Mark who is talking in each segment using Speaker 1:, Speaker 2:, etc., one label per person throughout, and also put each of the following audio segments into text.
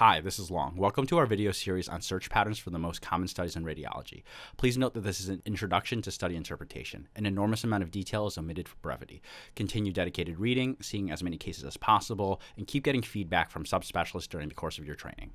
Speaker 1: Hi, this is Long. Welcome to our video series on search patterns for the most common studies in radiology. Please note that this is an introduction to study interpretation. An enormous amount of detail is omitted for brevity. Continue dedicated reading, seeing as many cases as possible, and keep getting feedback from subspecialists during the course of your training.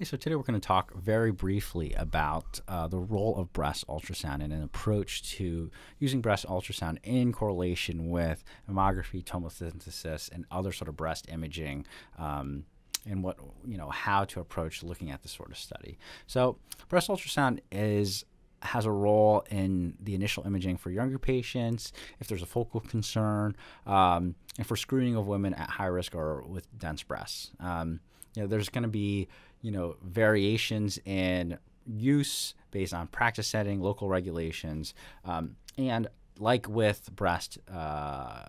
Speaker 1: Hey, so today we're going to talk very briefly about uh, the role of breast ultrasound and an approach to using breast ultrasound in correlation with mammography, tomosynthesis, and other sort of breast imaging. Um, and what you know how to approach looking at this sort of study. So breast ultrasound is has a role in the initial imaging for younger patients, if there's a focal concern, um, and for screening of women at high risk or with dense breasts. Um, you know, there's going to be you know variations in use based on practice setting, local regulations, um, and like with breast uh,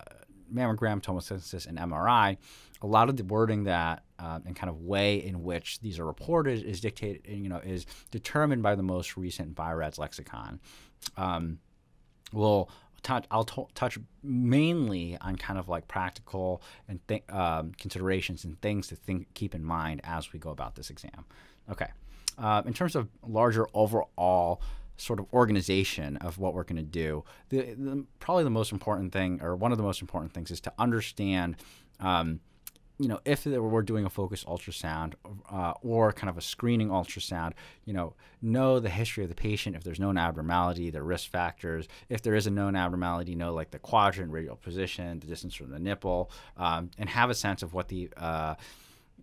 Speaker 1: mammogram, tomosynthesis, and MRI, a lot of the wording that uh, and kind of way in which these are reported is dictated, you know, is determined by the most recent BI-RADS lexicon. Um, we'll touch, I'll touch mainly on kind of like practical and um, considerations and things to think keep in mind as we go about this exam. Okay, uh, in terms of larger overall sort of organization of what we're going to do, the, the, probably the most important thing, or one of the most important things, is to understand. Um, you know, if we're doing a focused ultrasound uh, or kind of a screening ultrasound, you know, know the history of the patient. If there's known abnormality, the risk factors. If there is a known abnormality, know like the quadrant, radial position, the distance from the nipple, um, and have a sense of what the uh,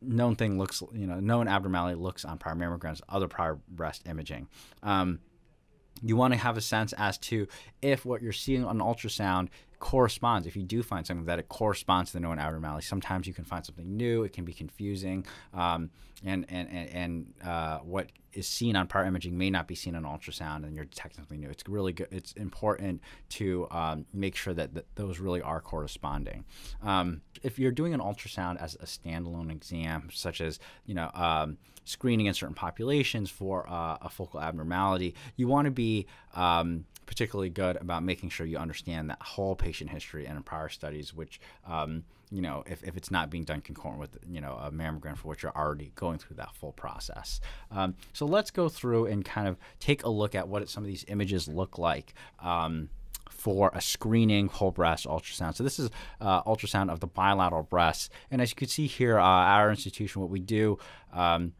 Speaker 1: known thing looks, you know, known abnormality looks on prior mammograms, other prior breast imaging. Um, you want to have a sense as to if what you're seeing on ultrasound corresponds. If you do find something that it corresponds to the known abnormality, sometimes you can find something new. It can be confusing, um, and and and, and uh, what is seen on prior imaging may not be seen on ultrasound, and you're detecting something new. It's really good. It's important to um, make sure that, that those really are corresponding. Um, if you're doing an ultrasound as a standalone exam, such as you know um, screening in certain populations for uh, a focal abnormality, you want to be um, particularly good about making sure you understand that whole patient history and prior studies, which um, you know, if, if it's not being done concurrent with, you know, a mammogram for which you're already going through that full process. Um, so let's go through and kind of take a look at what some of these images look like. Um, for a screening whole breast ultrasound. So this is uh, ultrasound of the bilateral breast. And as you can see here, uh, our institution, what we do um,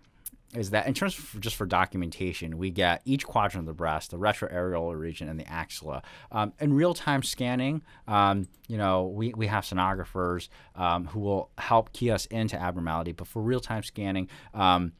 Speaker 1: is that in terms of just for documentation, we get each quadrant of the breast, the retroareolar region, and the axilla. Um, in real-time scanning, um, you know, we, we have sonographers um, who will help key us into abnormality. But for real-time scanning, um,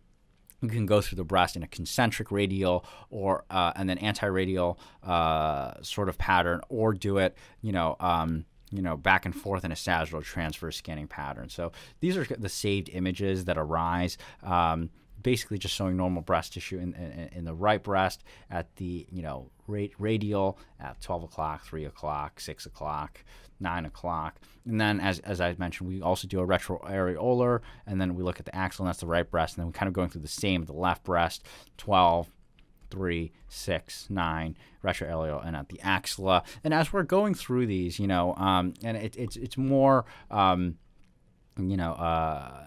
Speaker 1: you can go through the breast in a concentric radial or uh, and then anti-radial uh, sort of pattern, or do it, you know um, you know, back and forth in a sagittal transverse scanning pattern. So these are the saved images that arise. Um, basically just showing normal breast tissue in, in, in, the right breast at the you know radial at 12 o'clock 3 o'clock 6 o'clock 9 o'clock. And then as, as i mentioned we also do a retroareolar and then we look at the axilla and that's the right breast and then we're kind of going through the same the left breast 12 3 6 9 retroareolar and at the axilla. And as we're going through these you know um, and it, it's it's more um, you know uh,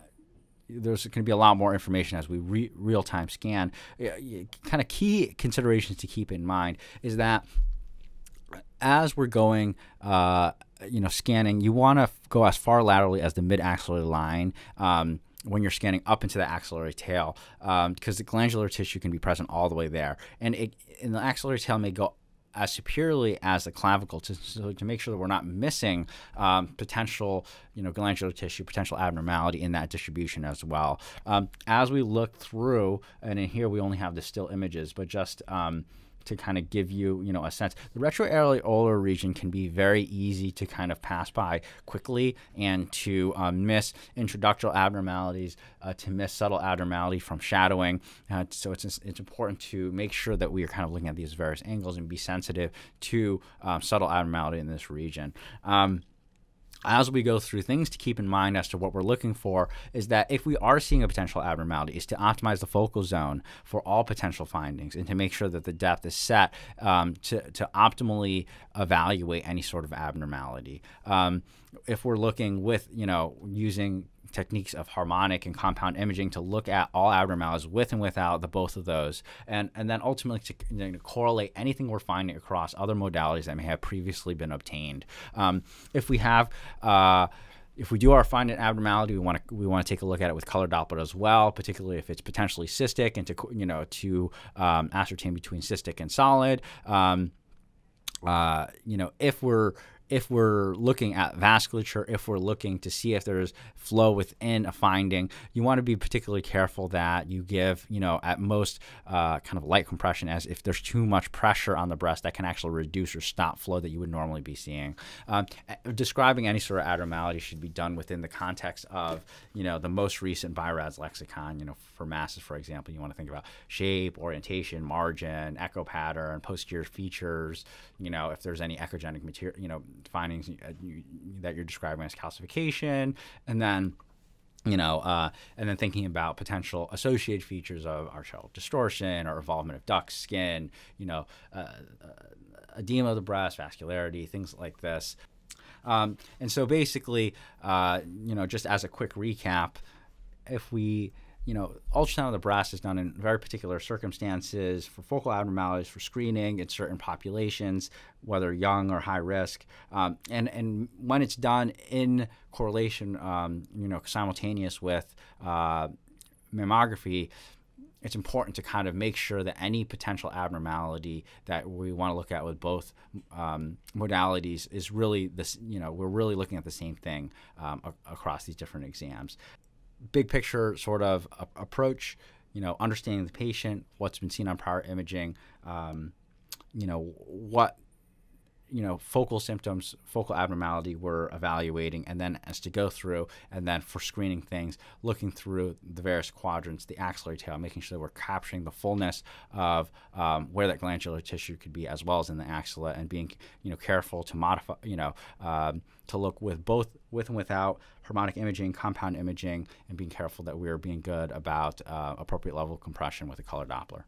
Speaker 1: there's going to be a lot more information as we re- real time scan. Kind of key considerations to keep in mind is that as we're going, uh, you know, scanning, you want to go as far laterally as the mid axillary line. Um, when you're scanning up into the axillary tail, because um, the glandular tissue can be present all the way there, and it, and the axillary tail may go as superiorly as the clavicle to, so to make sure that we're not missing um, potential, you know, glandular tissue, potential abnormality in that distribution as well. Um, as we look through, and in here we only have the still images, but just um, to kind of give you, you know, a sense. The retroareolar region can be very easy to kind of pass by quickly and to um, miss intraductal abnormalities, uh, to miss subtle abnormality from shadowing. Uh, so it's, it's important to make sure that we are kind of looking at these various angles and be sensitive to um, subtle abnormality in this region. Um, as we go through things to keep in mind as to what we're looking for is that if we are seeing a potential abnormality is to optimize the focal zone for all potential findings and to make sure that the depth is set um, to, to optimally evaluate any sort of abnormality. Um, if we're looking with, you know, using techniques of harmonic and compound imaging to look at all abnormalities with and without the both of those, and and then ultimately to you know, correlate anything we're finding across other modalities that may have previously been obtained. Um, if we have uh, if we do our find an abnormality, we want to we want to take a look at it with color Doppler as well, particularly if it's potentially cystic, and to you know to um, ascertain between cystic and solid. Um, uh, you know, if we're if we're looking at vasculature, if we're looking to see if there's flow within a finding, you want to be particularly careful that you give, you know, at most uh, kind of light compression, as if there's too much pressure on the breast, that can actually reduce or stop flow that you would normally be seeing. Um, describing any sort of abnormality should be done within the context of, you know, the most recent BI-RADS lexicon. You know, for masses, for example, you want to think about shape, orientation, margin, echo pattern, posterior features. You know, if there's any echogenic material, you know findings uh, that you're describing as calcification, and then you know, uh, and then thinking about potential associated features of architectural distortion or involvement of duct skin, you know, uh, uh, edema of the breast, vascularity, things like this. Um, and so basically, uh, you know, just as a quick recap, if we you know, ultrasound of the breast is done in very particular circumstances for focal abnormalities, for screening in certain populations, whether young or high risk. Um, and, and when it's done in correlation, um, you know, simultaneous with uh, mammography, it's important to kind of make sure that any potential abnormality that we want to look at with both um, modalities is really this, you know, we're really looking at the same thing um, across these different exams big picture sort of approach, you know, understanding the patient, what's been seen on prior imaging, um, you know, what you know focal symptoms focal abnormality we're evaluating and then as to go through and then for screening things looking through the various quadrants the axillary tail making sure that we're capturing the fullness of um, where that glandular tissue could be as well as in the axilla and being you know careful to modify you know um, to look with both with and without harmonic imaging compound imaging and being careful that we're being good about uh, appropriate level of compression with a color doppler